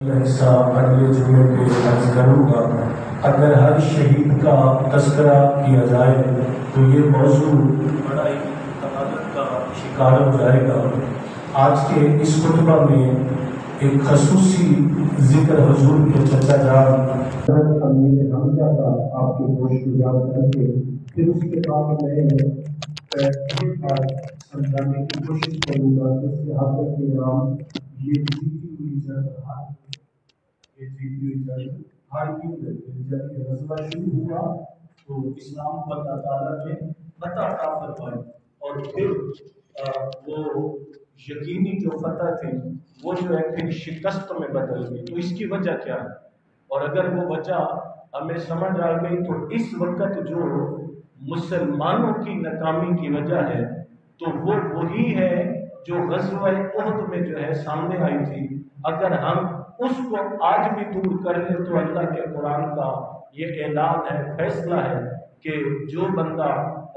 अगले जुम्मे पे अर्ज़ करूँगा। अगर हर शहीद का तस्करा किया जाए तो ये मौजू बड़ा ही तकालत का शिकार हो जाएगा। आज के इस खुतबा में एक खसूसी ज़िक्र हजूर के चचा जान। अमीर हमजा का आपके गोश गुजार करके, फिर उसके बाद मैं समझाने की कोशिश करूँगा के नाम ये हुई जंग हार ये जीती हुई जंग हार क्यों गई जब गजवा शुरू हुआ तो इस्लाम को अल्लाह ताला ने फतह अता फरमाई और फिर वो यकीनी जो फतह थी वो जो है फिर शिकस्त में बदल गई तो इसकी वजह क्या है और अगर वो वजह हमें समझ आ गई तो इस वक्त जो मुसलमानों की नाकामी की वजह है तो वो वही है जो गजवा में जो है सामने आई थी, अगर हम उसको आज भी दूर कर ले तो अल्लाह के कुरान का ये ऐलान है, फैसला है कि जो बंदा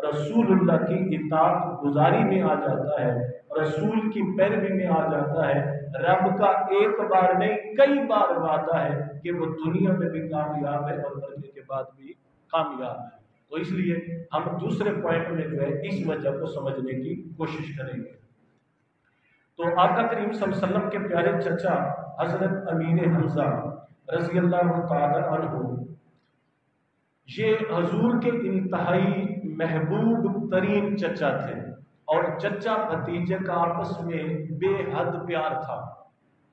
रसूलुल्लाह की इतात गुजारी में आ जाता है, रसूल की पैरवी में आ जाता है, रब का एक बार नहीं, कई बार वादा है कि वो दुनिया में भी कामयाब है और मरने के बाद भी कामयाब है। तो इसलिए हम दूसरे पॉइंट में जो है, इस वजह को समझने की कोशिश करेंगे। तो आका करीम वसल्लम के प्यारे चचा हज़रत अमीर हमजा रज़ी अल्लाह ये हजूर के इंतहाई महबूब तरीन चचा थे और चचा भतीजे का आपस में बेहद प्यार था।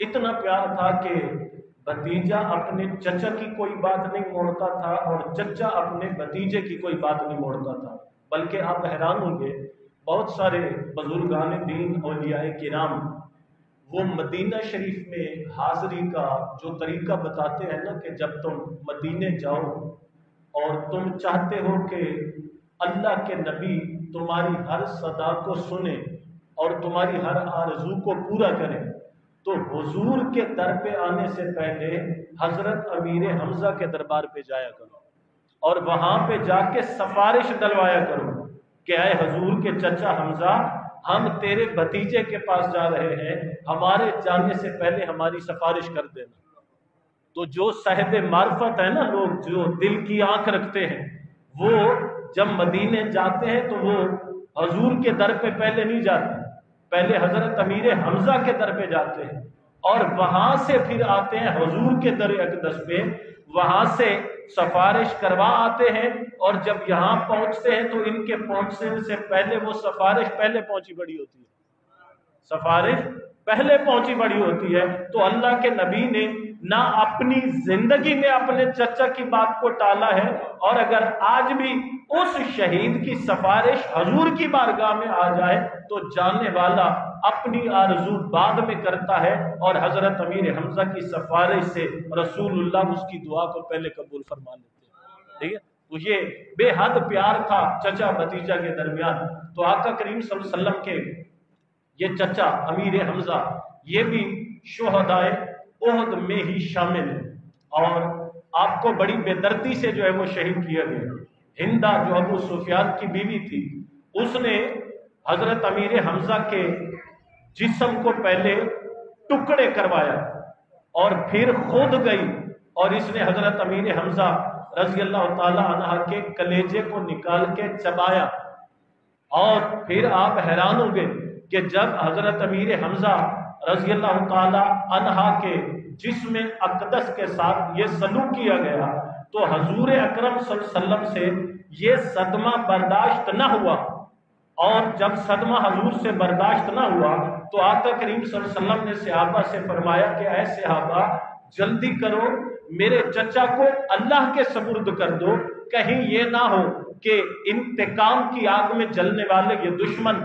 इतना प्यार था कि भतीजा अपने चचा की कोई बात नहीं मोड़ता था और चचा अपने भतीजे की कोई बात नहीं मोड़ता था, बल्कि आप हैरान होंगे बहुत सारे बुजुर्गान दीन औलियाए किराम, वो मदीना शरीफ में हाजिरी का जो तरीका बताते हैं ना कि जब तुम मदीने जाओ और तुम चाहते हो कि अल्लाह के नबी तुम्हारी हर सदा को सुने और तुम्हारी हर आरज़ू को पूरा करें तो हुजूर के दर पे आने से पहले हज़रत अमीर हमजा के दरबार पे जाया करो और वहाँ पे जाके सफारिश डलवाया करो। कि आए हजूर के चचा हमजा? हम तेरे भतीजे के पास जा रहे हैं, हमारे जाने से पहले हमारी सफारिश कर देना। तो जो साहिब मार्फत है ना लोग, जो दिल की आँख रखते हैं, वो जब मदीने जाते हैं तो वो हजूर के दर पे पहले नहीं जाते, पहले हज़रत अमीर हमजा के दर पे जाते हैं। और वहाँ से फिर आते हैं हजूर के दर अकदस पे वहाँ से सफारिश करवा आते हैं और जब यहाँ पहुँचते हैं तो इनके पहुँचने से पहले वो सफारिश पहले पहुँची बड़ी होती है। सफारिश पहले पहुँची बड़ी होती है। तो अल्लाह के नबी ने ना अपनी ज़िंदगी में अपने चचा की बात को टाला है, और अगर आज भी उस शहीद की सफारिश हजूर की बारगाह में आ जाए तो जानने वाला अपनी आरज़ू बाद में करता है, और हज़रत अमीर हमजा की सफारिश से रसूलुल्लाह उसकी दुआ को पहले कबूल फरमा लेते हैं। ठीक है? तो ये बेहद प्यार था चचा भतीजा के दरमियान। तो आका करीम वसल्लम के ये चचा अमीर हमजा, ये भी शोहदाए ओहद में ही शामिल है और आपको बड़ी बेदर्दी से जो है वो शहीद किया गया। हिंदा जो अबू सुफियान की बीवी थी, उसने हज़रत अमीर हमजा के जिस्म को पहले टुकड़े करवाया और फिर खुद गई और इसने हज़रत अमीर हमजा रज़ी अल्लाह के कलेजे को निकाल के चबाया। और फिर आप हैरान होंगे कि जब हज़रत अमीर हमजा रज़ी अल्लाह के जिसमें अकदस के साथ ये सलूक किया गया। तो हजूर अकरम वसल्लम से ये सदमा बर्दाश्त न हुआ। और जब सदमा हजूर से बर्दाश्त न हुआ तो आका करीम वसल्लम ने सहाबा से फरमाया कि, ऐ सहाबा, जल्दी करो, मेरे चचा को अल्लाह के सबुर्द कर दो। कहीं ये ना हो कि इंतकाम की आग में जलने वाले ये दुश्मन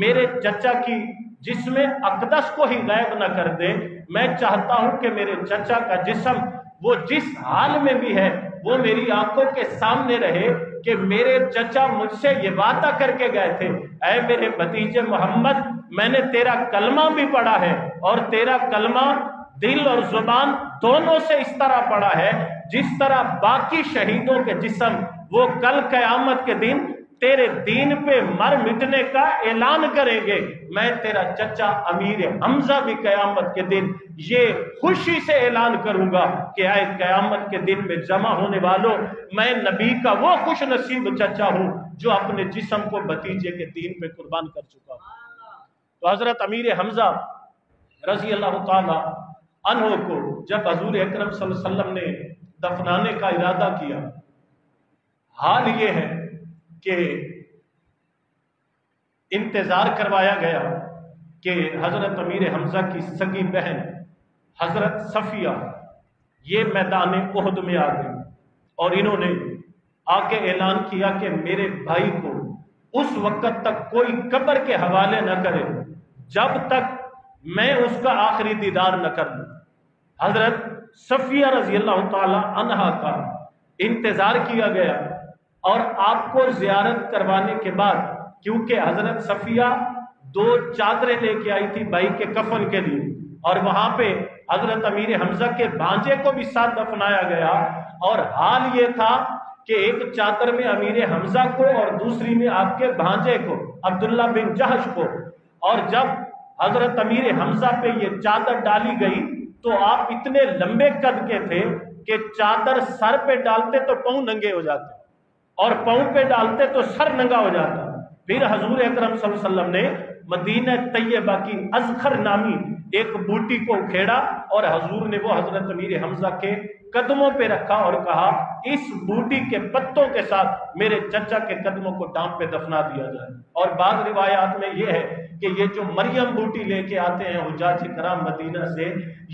मेरे चचा की जिसमें अकदस को ही गायब न कर दे, मैं चाहता हूँ कि मेरे चचा का जिसम वो जिस हाल में भी है, वो मेरी आँखों के सामने रहे कि मेरे चचा मुझसे ये वादा करके गए थे, ऐ मेरे भतीजे मोहम्मद, मैंने तेरा कलमा भी पढ़ा है और तेरा कलमा दिल और ज़ुबान दोनों से इस तरह पड़ा है, जिस तरह बाकी शहीदों के जिसम वो कल कयामत के दिन तेरे दीन पे मर मिटने का ऐलान करेंगे। मैं तेरा चचा अमीर हमजा भी कयामत के दिन ये खुशी से ऐलान करूँगा कि आए कयामत के दिन में जमा होने वालों, मैं नबी का वो खुश नसीब चचा हूँ जो अपने जिसम को भतीजे के दीन पे कुर्बान कर चुका हूँ। तो हज़रत अमीर हमजा रज़ी अल्लाह तहो को जब हजूर अक्रम ने दफनाने का इरादा किया, हाल ये है कि इंतज़ार करवाया गया कि हज़रत अमीर हमजा की सगी बहन हज़रत सफिया ये मैदान उहद में आ गई और इन्होंने आके ऐलान किया कि मेरे भाई को उस वक्त तक कोई कब्र के हवाले न करे, जब तक मैं उसका आखिरी दीदार न कर लू। हज़रत सफिया रज़ी अल्लाह का इंतज़ार किया गया और आपको जियारत करवाने के बाद, क्योंकि हज़रत सफिया दो चादरें लेके आई थी भाई के कफन के लिए, और वहाँ पे हज़रत अमीर हमजा के भांजे को भी साथ दफनाया गया। और हाल ये था कि एक चादर में अमीर हमजा को और दूसरी में आपके भांजे को, अब्दुल्ला बिन जहश को। और जब हज़रत अमीर हमजा पे ये चादर डाली गई तो आप इतने लंबे कद के थे कि चादर सर पे डालते तो पाँव नंगे हो जाते। और पाँव पे डालते तो सर नंगा हो जाता। फिर हजूर अकरम वसल्लम ने मदीना तैयबा की अजखर नामी एक बूटी को उखेड़ा और हजूर ने वो हज़रत अमीर हमजा के कदमों पे रखा और कहा, इस बूटी के पत्तों के साथ मेरे चचा के कदमों को डांप पे दफना दिया जाए। और बाद रिवायात में यह है कि ये जो मरियम बूटी लेके आते हैं हुजाज कराम मदीना से,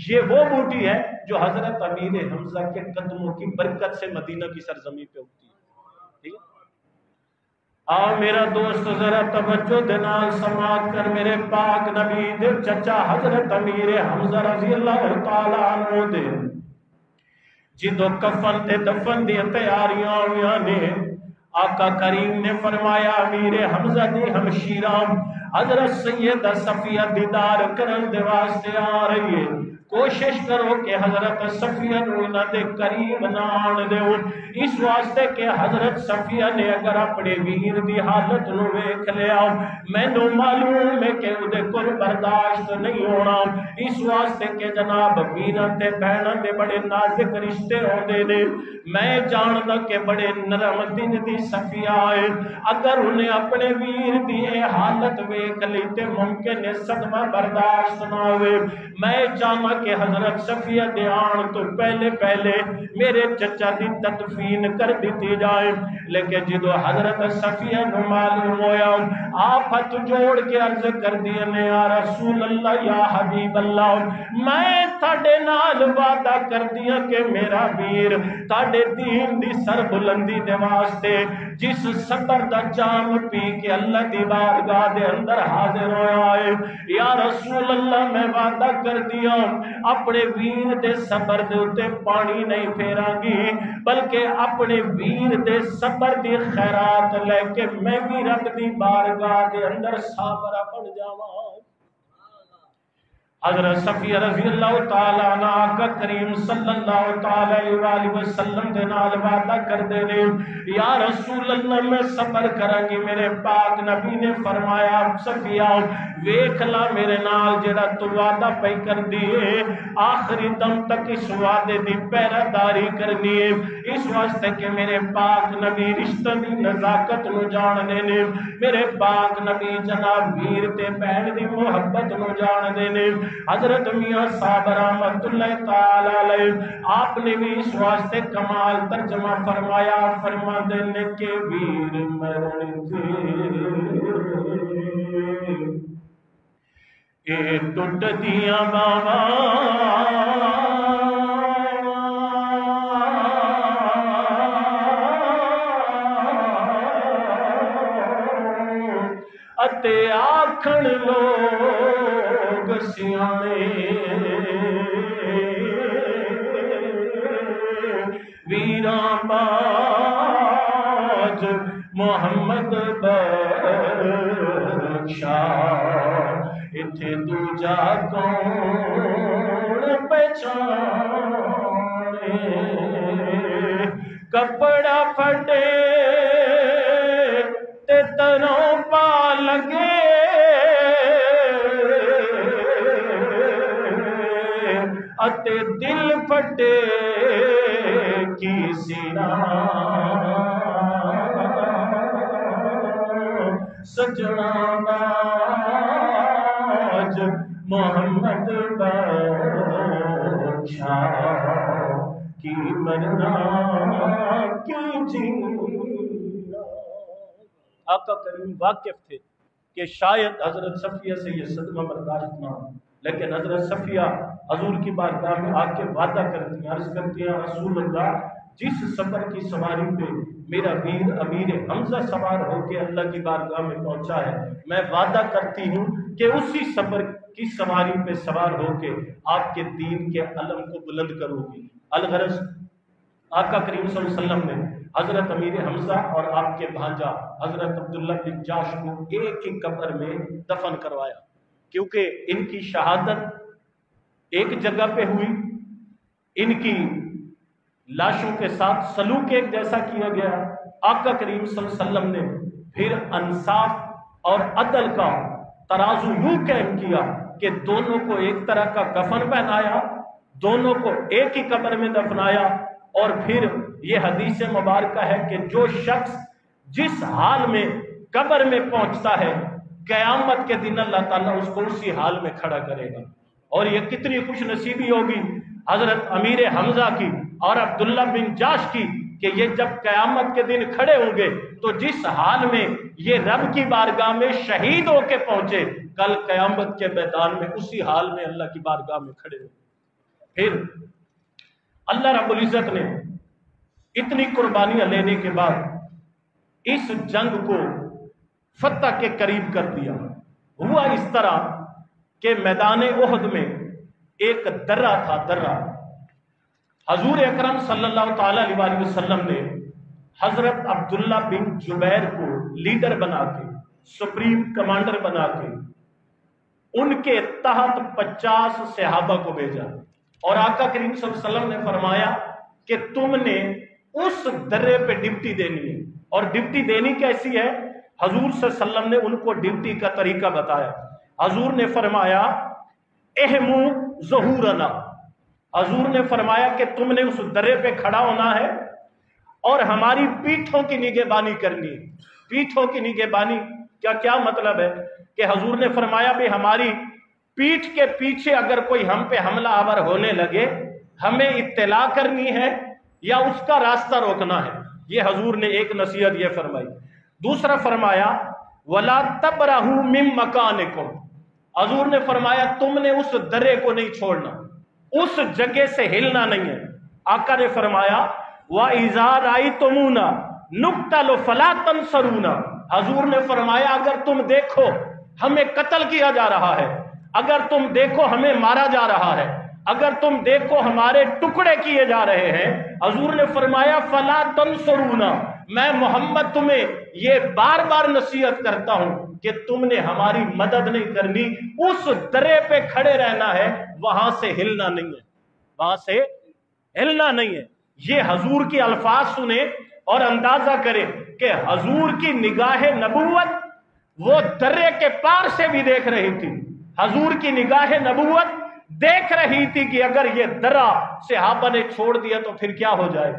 ये वो बूटी है जो हज़रत अमीर हमजा के कदमों की बरकत से मदीना की सरजमी पे उगती है। आ मेरा दोस्त जरा तवज्जो दनाल समात कर मेरे पाक नबी दे चचा हज़रत अमीर हमजा रज़ी अल्लाह तआला अन्हु दे। जिदो कफन ते दफन दी तैयारियाँ हुई ने, आका करीम ने फरमाया, अमीर हमजा दी हमशीराम, हज़रत सैयद सफिया दीदार करन दे वास्ते आ रही है। कोशिश करो कि हज़रत सफिया इन्होंने करीब ना आन दो इस वास्ते कि हज़रत सफिया ने अगर अपने वीर की हालत नु वेख लिया, मैनू मालूम है कि उदे को बर्दाश्त नहीं होना। इस वास्ते के जनाब वीर ते बहन दे बड़े नाजुक रिश्ते होंदे ने। मैं जानता कि बड़े नरम दिन की सफिया है। अगर उन्हें अपने वीर दी हालत वेख ली ते मुमकिन है सदमा बर्दाश्त ना हो मैं चाहना कि हज़रत सफिया दे आन तो पहले पहले मेरे चचा की तदफीन कर दी जाए। लेकिन जो हज़रत सफिया मालूम होया, आप हथ जोड़ के अर्ज़ कर दिए ने या रसूल अल्लाह या हबीब अल्लाह मैं थाडे नाल वादा कर दिया कि मेरा वीर थाडे दीन दी सर बुलंदी दे वास्ते जिस सबर दा जाम पी के अल्लाह दी बारगाह दे अंदर हाजिर होया है, या रसूल अल्लाह मैं वादा कर दिया अपने वीर के उत्ते पानी नहीं फेरांगी बल्कि अपने वीर के सबर की खैरात लैके मैं भी रब की बारगाह के अंदर साबरा बन जावा हज़रत सफिया रज़ी अल्लाह तआला का करीम सल्लल्लाहु तआला अलैहि वसल्लम दे नाल वादा कर दे ने या रसूल अल्लाह मैं सबर करांगी, मेरे पाक नबी ने फरमाया, सफिया, वेख ला मेरे नाल जेड़ा तू वादा पई कर दिए आखिरी दम तक इस वादे दी पहरादारी करनी है। इस वास्ते के मेरे पाक नबी रिश्ते दी नजाकत नु जानदे ने। मेरे पाक नबी जनाब वीर ते बहन दी मोहब्बत नु जानदे ने। हज़रत मियाँ साहब आपने भी इस वास्ते कमाल तर्जमा फरमाया फरमा देने के वीर मरण के। टुट दिया बाबा। अते आखण लोग सियाने वीरा बाज मोहम्मद बख्शा। इथे दूजा कौन कपड़ा फटे फटे, दिल की सीना सजना मोहम्मद की मरना की जीना करीम वाकिफ थे कि शायद हज़रत सफिया से ये सदमा बर्दाश्त ना हो। लेकिन हज़रत सफिया हजूर की बारगाह में आके वादा करती अर्ज़ करती हैं रसूल अल्लाह जिस सफ़र की सवारी पे मेरा वीर अमीर हमजा सवार होकर अल्लाह की बारगाह में पहुँचा है, मैं वादा करती हूँ कि उसी सफ़र की सवारी पे सवार होकर आपके दीन के अलम को बुलंद करूँगी। अलगरज, आका करीम वसल्लम ने हज़रत अमीर हमजा और आपके भांजा हज़रत अब्दुल्ला बिन जाश को एक ही कब्र में दफन करवाया। क्योंकि इनकी शहादत एक जगह पे हुई, इनकी लाशों के साथ सलूक एक जैसा किया गया। आका करीम वसल्लम ने फिर अंसाफ और अदल का तराजू यूँ कैम किया कि दोनों को एक तरह का कफन पहनाया, दोनों को एक ही कब्र में दफनाया और फिर यह हदीस मुबारक है कि जो शख्स जिस हाल में कब्र में पहुँचता है कयामत के दिन अल्लाह ताला उसको उसी हाल में खड़ा करेगा। और ये कितनी खुश नसीबी होगी हज़रत अमीर हमजा की और अब्दुल्ला बिन जाश की कि ये जब कयामत के दिन खड़े होंगे तो जिस हाल में ये रब की बारगाह में शहीद होके पहुँचे, कल कयामत के मैदान में उसी हाल में अल्लाह की बारगाह में खड़े होंगे। फिर अल्लाह रब्बुल इज़्ज़त ने इतनी कुर्बानियाँ लेने के बाद इस जंग को फतह के करीब कर दिया। हुआ इस तरह के मैदान ओहद में एक दर्रा था, दर्रा। हजूर अक्रम सल्लल्लाहु ने हज़रत अब्दुल्ला बिन जुबैर को लीडर बना के, सुप्रीम कमांडर बना के, उनके तहत पचास सहाबा को भेजा। और आका करीम वसल्लम ने फरमाया कि तुमने उस दर्रे पे डिप्टी देनी है। और डिप्टी देनी कैसी है? हजूर सल्लम ने उनको ड्यूटी का तरीका बताया। हजूर ने फरमाया, एहमू जहूरना। हजूर ने फरमाया कि तुमने उस दर्रे पे खड़ा होना है और हमारी पीठों की निगेबानी करनी पीठों की निगेबानी क्या क्या मतलब है? कि हजूर ने फरमाया भी हमारी पीठ के पीछे अगर कोई हम पे हमला आवर होने लगे, हमें इत्तला करनी है या उसका रास्ता रोकना है? ये हजूर ने एक नसीहत यह फरमाई। दूसरा फरमाया, वला तब रहू मिम मकान को हजूर ने फरमाया, तुमने उस दरे को नहीं छोड़ना, उस जगह से हिलना नहीं है। आका ने फरमाया वह इजार आई तुमूना नुकता लो फला तन सरूना हजूर ने फरमाया, अगर तुम देखो, हमें कत्ल किया जा रहा है। अगर तुम देखो, हमें मारा जा रहा है। अगर तुम देखो, हमारे टुकड़े किए जा रहे हैं। हजूर ने फरमाया, फला तन सरूना मैं मोहम्मद तुम्हें ये बार बार नसीहत करता हूँ कि तुमने हमारी मदद नहीं करनी। उस दरे पे खड़े रहना है, वहाँ से हिलना नहीं है। वहाँ से हिलना नहीं है। ये हजूर की अल्फाज सुने और अंदाज़ा करें कि हजूर की निगाह नबूवत वो दर्रे के पार से भी देख रही थी। हजूर की निगाह नबूवत देख रही थी कि अगर ये दरा सिहाबा ने छोड़ दिया तो फिर क्या हो जाए?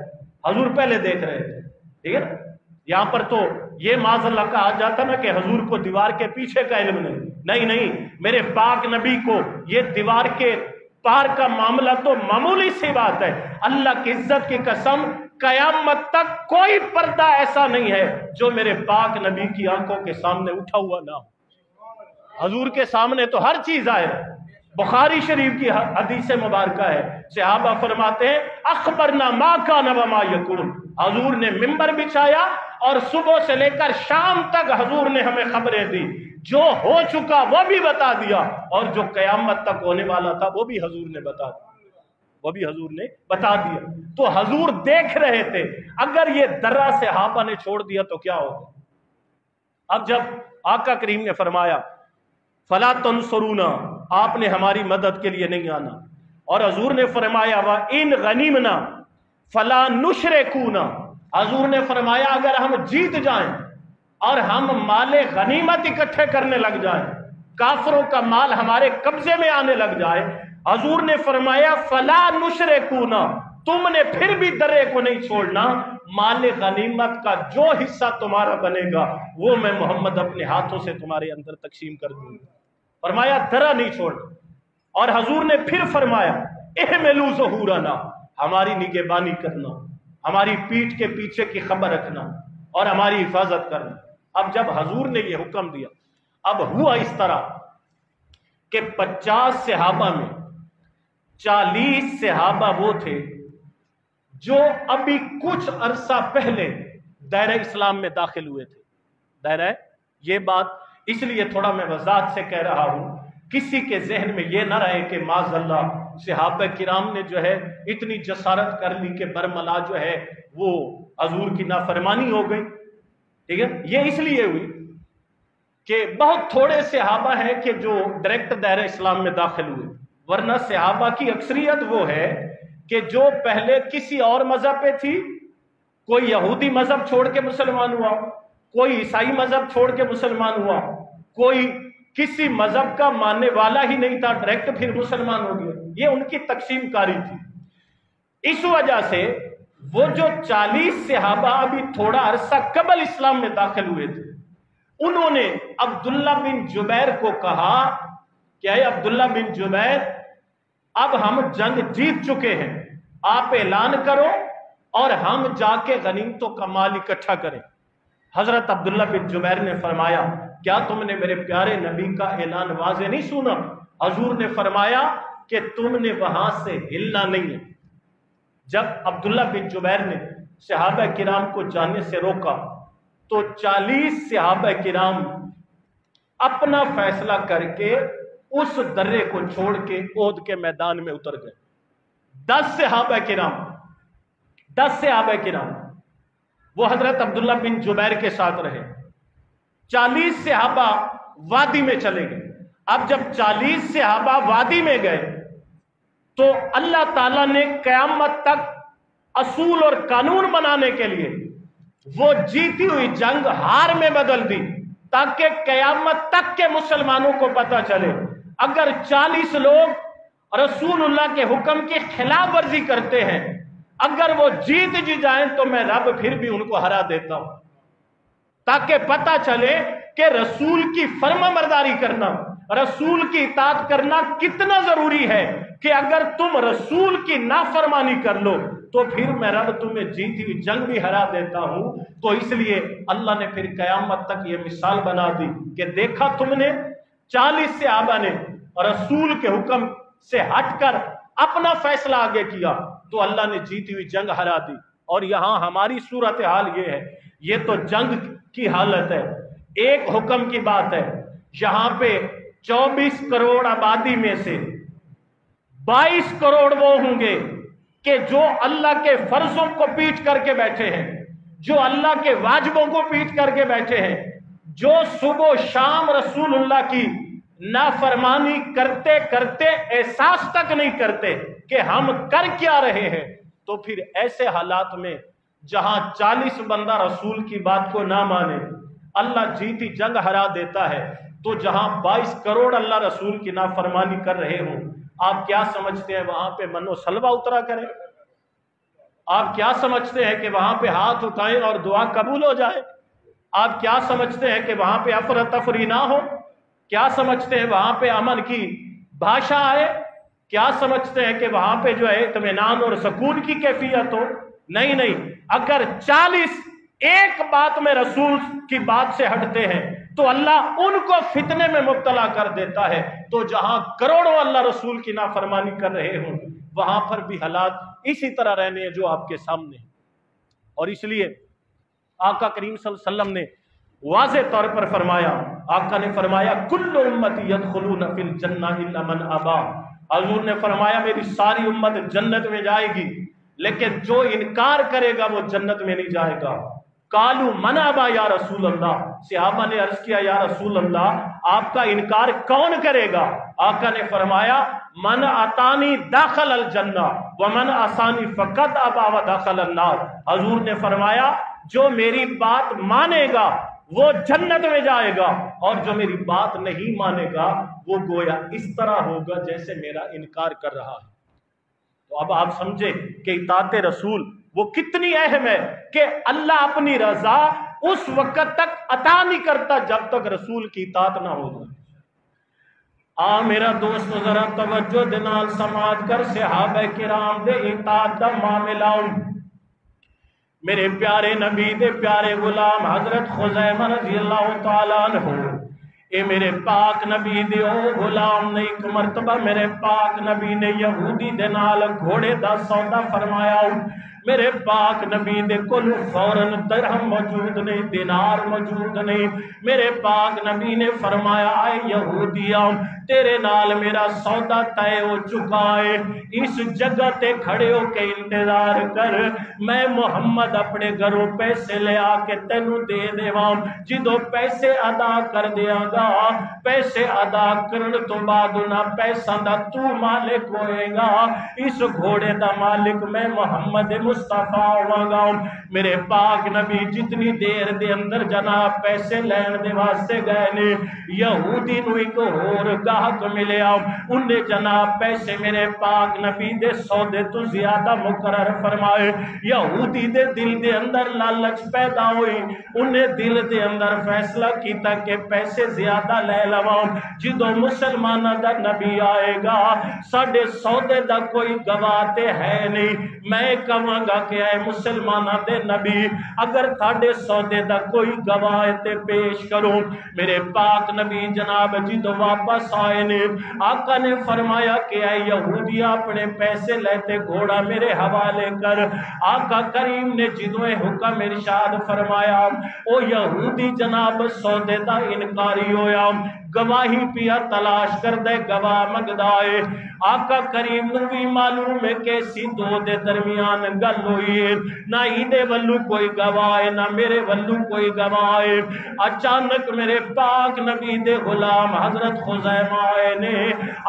हजूर पहले देख रहे थे। ठीक है? ना यहाँ पर तो ये माजल्ला का आ जाता ना कि हजूर को दीवार के पीछे का इल्म नहीं। नहीं नहीं, मेरे पाक नबी को ये दीवार के पार का मामला तो मामूली सी बात है। अल्लाह की इज़्ज़त की कसम, कयामत तक कोई पर्दा ऐसा नहीं है जो मेरे पाक नबी की आँखों के सामने उठा हुआ ना हो। हजूर के सामने तो हर चीज़ आए बुखारी शरीफ की हदीस मुबारक है। सहाबा फरमाते हैं अखबर ना माँ का नबमा यकून। हजूर ने मिंबर बिछाया और सुबह से लेकर शाम तक हजूर ने हमें खबरें दी। जो हो चुका वो भी बता दिया और जो कयामत तक होने वाला था वो भी हजूर ने बता दिया। वो भी हजूर ने बता दिया। तो हजूर देख रहे थे, अगर ये दर्रा से हापा ने छोड़ दिया तो क्या होगा? अब जब आका करीम ने फरमाया, फला तनसरूना आपने हमारी मदद के लिए नहीं आना। और हजूर ने फरमाया वह इन गनीमना, फला नुशरे कूना हजूर ने फरमाया, अगर हम जीत जाएँ और हम माले गनीमत इकट्ठे करने लग जाएँ, काफरों का माल हमारे कब्जे में आने लग जाए। हजूर ने फरमाया, फला नुशरे कूना तुमने फिर भी दर्रे को नहीं छोड़ना। माल गनीमत का जो हिस्सा तुम्हारा बनेगा, वो मैं मोहम्मद अपने हाथों से तुम्हारे अंदर तकसीम कर दूँगा। फरमाया दरा नहीं छोड़ना और हजूर ने फिर फरमाया, एह मेलू जहूराना हमारी निगेबानी करना, हमारी पीठ के पीछे की खबर रखना और हमारी हिफाजत करना। अब जब हजूर ने यह हुक्म दिया, अब हुआ इस तरह कि पचास सहाबा में चालीस सहाबा वो थे जो अभी कुछ अरसा पहले दायरा इस्लाम में दाखिल हुए थे। दायरा, ये बात इसलिए थोड़ा मैं वजात से कह रहा हूँ, किसी के जहन में यह ना रहे कि माजल्ला सिहाब किराम ने जो है इतनी जसारत कर ली कि बरमला जो है वो हजूर की नाफरमानी हो गई। ठीक है? ये इसलिए हुई कि बहुत थोड़े सिहाबा हैं कि जो डायरेक्ट दायरा इस्लाम में दाखिल हुए। वरना सिहाबा की अक्सरियत वो है कि जो पहले किसी और मज़हब पे थी, कोई यहूदी मज़हब छोड़ के मुसलमान हुआ, कोई ईसाई मज़हब छोड़ के मुसलमान हुआ कोई किसी मज़हब का मानने वाला ही नहीं था डायरेक्ट फिर मुसलमान हो गया। ये उनकी तकसीम कारी थी। इस वजह से वो जो चालीस सहाबा अभी थोड़ा अरसा कबल इस्लाम में दाखिल हुए थे, उन्होंने अब्दुल्ला बिन जुबैर को कहा, क्या अब्दुल्ला बिन जुबैर? अब हम जंग जीत चुके हैं। आप ऐलान करो और हम जाके गनीमतों का माल इकट्ठा करें। हज़रत अब्दुल्ला बिन जुबैर ने फरमाया क्या तुमने मेरे प्यारे नबी का ऐलान वाजे नहीं सुना? हजूर ने फरमाया कि तुमने वहाँ से हिलना नहीं है। जब अब्दुल्ला बिन जुबैर ने सहाबा किराम को जाने से रोका तो चालीस सहाबा किराम अपना फैसला करके उस दर्रे को छोड़ के ओद के मैदान में उतर गए। दस सहाबा किराम, दस सहाबा किराम, वो हज़रत अब्दुल्ला बिन जुबैर के साथ रहे। चालीस सहाबा वादी में चले गए। अब जब चालीस सहाबा वादी में गए तो अल्लाह ताला ने कयामत तक असूल और कानून बनाने के लिए वो जीती हुई जंग हार में बदल दी, ताकि कयामत तक के मुसलमानों को पता चले। अगर 40 लोग रसूलुल्लाह के हुक्म की खिलाफ वर्जी करते हैं, अगर वो जीत जी जाएँ तो मैं रब फिर भी उनको हरा देता हूँ। ताकि पता चले कि रसूल की फर्मा बरदारी करना, रसूल की इतात करना कितना ज़रूरी है कि अगर तुम रसूल की नाफरमानी कर लो तो फिर मैं रब तुम्हें जीती हुई जंग भी हरा देता हूँ। तो इसलिए अल्लाह ने फिर कयामत तक ये मिसाल बना दी कि देखा तुमने, चालीस से आबा ने रसूल के हुक्म से हटकर अपना फैसला आगे किया तो अल्लाह ने जीती हुई जंग हरा दी। और यहाँ हमारी सूरत हाल ये है ये तो जंग की हालत है। एक हुक्म की बात है यहाँ पे 24 करोड़ आबादी में से 22 करोड़ वो होंगे कि जो अल्लाह के फर्जों को पीट करके बैठे हैं, जो अल्लाह के वाजबों को पीट करके बैठे हैं, जो सुबह शाम रसूलुल्लाह की नाफरमानी करते करते एहसास तक नहीं करते कि हम कर क्या रहे हैं तो फिर ऐसे हालात में जहाँ चालीस बंदा रसूल की बात को ना माने, अल्लाह जीती जंग हरा देता है तो जहाँ बाईस करोड़ अल्लाह रसूल की नाफरमानी कर रहे हो, आप क्या समझते हैं वहाँ पे मनो सलवा उतरा करें? आप क्या समझते हैं कि वहाँ पे हाथ उठाएँ और दुआ कबूल हो जाए? आप क्या समझते हैं कि वहाँ पे अफर तफरी ना हो? क्या समझते हैं वहाँ पे अमन की भाषा आए? क्या समझते हैं कि वहाँ पे जो है इतमान और सकून की कैफियत हो? नहीं नहीं। अगर चालीस एक बात में रसूल की बात से हटते हैं तो अल्लाह उनको फितने में मुब्तला कर देता है। तो जहाँ करोड़ों अल्लाह रसूल की नाफरमानी कर रहे हो, वहाँ पर भी हालात इसी तरह रहने हैं जो आपके सामने और इसलिए आका करीम वसल्लम ने वाज तौर पर फरमाया, आका ने फरमाया, कुल्ल उम्मती फिल जन्ना मन हजूर ने फरमाया, मेरी सारी उम्मत जन्नत में जाएगी लेकिन जो इनकार करेगा वो जन्नत में नहीं जाएगा। कालू मनाबा या रसूल अल्लाह सिहाबा ने अर्ज़ किया, या रसूल अल्लाह आपका इनकार कौन करेगा? आका ने फरमाया, मन अतानी दाखल अल जन्ना, व मन आसानी फकत अबावा दाखल अन्नार हजूर ने फरमाया, जो मेरी बात मानेगा, वो जन्नत में जाएगा, और जो मेरी बात नहीं मानेगा, वो गोया इस तरह होगा जैसे मेरा इनकार कर रहा है। तो अब आप समझे कि इतात रसूल, वो कितनी अहम है कि अल्लाह अपनी रजा उस वक्त तक अता नहीं करता जब तक रसूल की इतात ना हो जाए। आ मेरा दोस्त, जरा तवज्जो दे नाल समाज कर, सहाबा किराम दे इतात दा मामला मेरे प्यारे नबी दे प्यारे गुलाम हज़रत खुजैमा रज़ी अल्लाह तआला अन्हु। ए मेरे पाक नबी दे गुलाम ने एक मरतबा मेरे पाक नबी ने यहूदी दे नाल घोड़े दा सौदा फरमाया। मेरे पाक नबी दे कोल फ़ौरन दरहम मौजूद नहीं, दिनार मौजूद नहीं। मेरे पाक नबी ने फरमाया, आए यहूदिया, तेरे नाल मेरा सौदा तय हो चुका है। इस जगह ते खड़े हो के इंतज़ार कर। मैं मोहम्मद अपने घरों पैसे ले आके तेनू दे देवा। जिदो पैसे अदा कर दियागा पैसे अदा करने तो बाद उन्हें पैसा का तू मालिक होएगा। इस घोड़े का मालिक मैं मोहम्मद मेरे पाक नबी जितनी देर दे अंदर जनाब पैसे लैन दे वास्ते गए ने, यहूदी नु एक होर गाहक मिलया उन्हें जनाब पैसे मेरे पाक नबी दे सौदे तो ज़्यादा मुकरर फरमाए। यहूदी दे दिल दे अंदर लालच पैदा हुई। उन्हें दिल दे अंदर फैसला किया कि पैसे ज़्यादा ले लवा। जो मुसलमान का नबी आएगा साडे सौदे का कोई गवाह है नहीं। मैं कहांगा कि आए मुसलमाना दे नबी। अगर थाडे सौदे दा कोई गवाह ते पेश करो, मेरे पाक नबी जनाब जो वापस आए ने। आका ने फरमाया कि आए यहूदिया अपने पैसे लेते घोड़ा मेरे हवाले कर। आका करीम ने जिदों हुक्म इरशाद फरमाया, ओ यहूदी जनाब सौदे दा इनकारी होया। गवाही पिया तलाश कर दे गवाह मंगदा है आका करीम नु भी मालूम है कि सी दो दे दरमियान गल हुई है। ना इदे वल्लू कोई गवाह है, ना मेरे वल्लू कोई गवाह है। अचानक मेरे पाक नबी दे गुलाम हज़रत खुजैमा आए ने,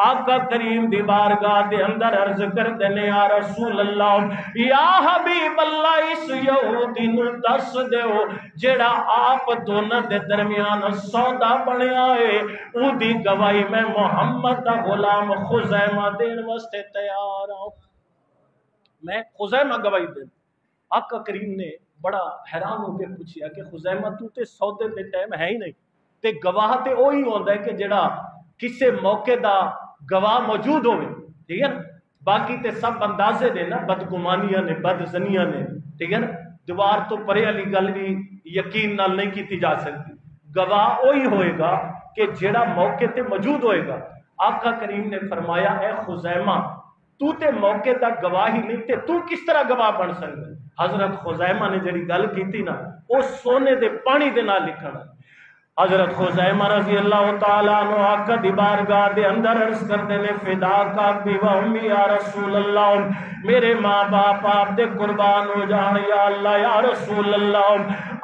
आका करीम दी बारगाह दे अंदर अर्ज़ कर देने, या रसूल अल्लाह या हबीब अल्लाह इस यहूदी नु दस देओ जेड़ा आप दोनों दे दरमियान सौदा बनया है उदी गवाही मैं मोहम्मद दा गुलाम खुजैमा देन वास्ते तैयार हूँ मैं खुजैमा गवाही दे आका करीम ने बड़ा हैरान होकर पूछा कि खुजैमा, तू ते सौदे ते टाइम है ही नहीं। ते गवाह तो वही होंदा है कि जेड़ा किसी मौके का गवाह मौजूद हो ठीक है ना? बाकी ते सब अंदाजे ने ना, बदगुमानियाँ ने, बदजनियाँ ने, ठीक है ना? दीवार तो परे वाली गल भी यकीन नाल नहीं की जा सकती गवाह वही होएगा कि जेड़ा मौके ते मौजूद होएगा। आका करीम ने फरमाया है खुजैमा, तू ते मौके तक गवाही नहीं, ते तू किस तरह गवाह बन सकता हज़रत खुजैमा ने जी गल की ना वो सोने के पानी के नाल लिखना। हज़रत खुजैमा रज़ी अल्लाह दी बारगाह दे अंदर अर्ज़ करते ने, फिदा का भी व उम्मी या रसूल अल्लाह मेरे माँ बाप आप दे कुर्बान हो जान या अल्लाह, या रसूल अल्लाह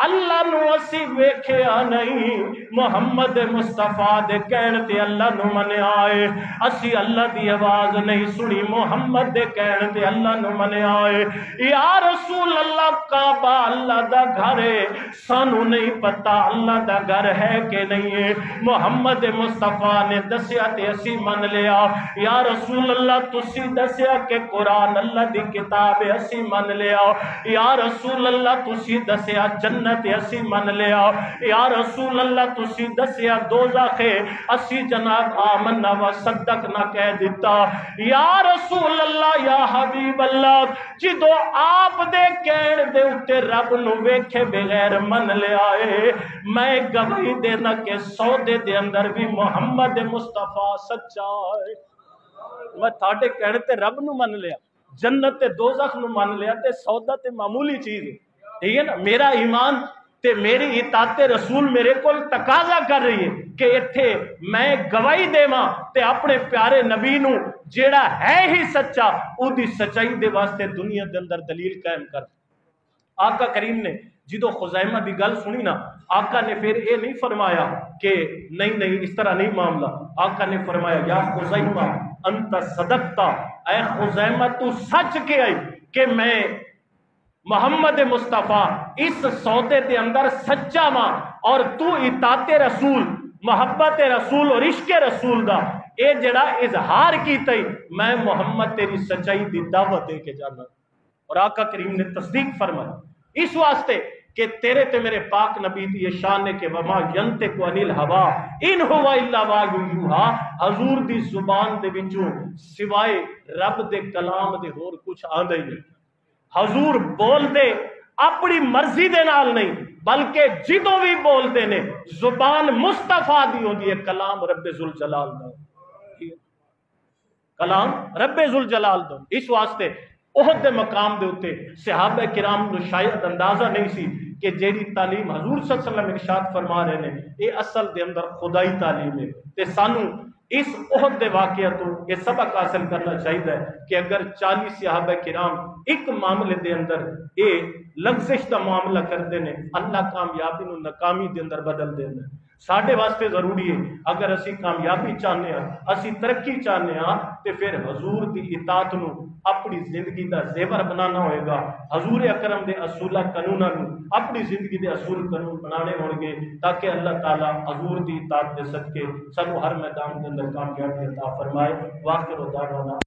अल्लाह नु असी वेखिया नहीं, मोहम्मद मुस्तफ़ा दे कहण ते अल्लाह नु मन्या है। असी अल्लाह दी आवाज़ नहीं सुनी, मोहम्मद दे कहण ते अल्लाह नु मन्या है। या रसूल अल्लाह काबा अल्लाह दा घर है, सानू नहीं पता अल्लाह दा घर है है कि नहीं? है मोहम्मद मुस्तफ़ा ने दसिया ते असी मन लिया। या रसूल अल्लाह तुसी दसिया कि कुरान अल्लाह दी किताब असी मन लिया। या रसूल अल्लाह तुसी दसिया जन्नत असी मन लिया। या रसूल अल्लाह तुसी दसिया दोजख है असी जनाब आमन्ना व सदक ना कह दिता। या रसूल अल्लाह या हबीब अल्लाह जिदो आप दे कहण दे उत्ते रब नु वेखे बगैर मन लिया है मैं गवाही गवाही देना के, सौदे दे अंदर भी मोहम्मद मुस्तफ़ा सच्चा मैं थाडे कहने ते रब नु मन लिया, जन्नत ते दोजख नु मन लिया, ते सौदा ते मामूली चीज़ ठीक है ना? मेरा ईमान ते मेरी इताते रसूल मेरे को तकाजा कर रही है कि इत्थे मैं गवाही देवा ते अपने प्यारे नबी नु, जेड़ा है ही सच्चा ओदी सच्चाई दे वास्ते दुनिया दे अंदर दलील कायम कर। आका करीम ने जो खुजैमा की गल सुनी ना, आका ने फिर ये नहीं फरमाया कि नहीं नहीं, इस तरह नहीं मामला। आका ने फरमाया, या खुजैमा, अंत सदकता। ऐ खुजैमा, तू सच के आई कि मैं मोहम्मद मुस्तफ़ा इस सौदे के अंदर सच्चा वा और तू इताते रसूल, मोहब्बत रसूल और इश्क रसूल दा। ये जड़ा इजहार किया मैं मोहम्मद तेरी सच्चाई दी दावत दे के जाना। और आका करीम ने तस्दीक फरमाई। इस वास्ते कि तेरे ते मेरे पाक नबी दी ये शान कि वमा यंते को अनिल हवा। इन हुवा इल्ला वायु यूहा। हजूर दी ज़ुबान दे विचों सिवाय रब दे कलाम दे होर कुछ आंदा ही नहीं। हजूर बोलदे अपनी मर्ज़ी दे नाल नहीं, बल्कि जिदों भी बोलते ने, ज़ुबान मुस्तफ़ा दी होंदी है, कलाम रब्बे जुल जलाल दा कलाम रब्बे जुल जलाल दा। इस वास्ते ओहद दे मकाम दे उत्ते सहाबा किराम नु शायद अंदाज़ा नहीं सी कि जेड़ी तालीम हजूर सल्लल्लाहु अलैहि वसल्लम इरशाद फरमा रहे ने ये असल दे अंदर खुदाई तालीम है। ते सानू इस ओहद दे वाकया तो ये सबक हासिल करना चाहिए कि अगर 40 सहाबा किराम एक मामले दे अंदर ये लग्जिश का मामला करते हैं अल्लाह कामयाबी नाकामी दे अंदर बदल साढ़े वास्ते ज़रूरी है अगर असी कामयाबी चाहते हैं असी तरक्की चाहते हैं तो फिर हजूर की इतात नु अपनी ज़िंदगी का जेवर बनाना होएगा हजूर अकरम के असूला कानूना अपनी ज़िंदगी के असूल कानून बनाने होंगे ताकि अल्लाह ताला हजूर की इतात दे सदके सानू हर मैदान के अंदर कामयाबी अता फरमाए वाकिर दावाना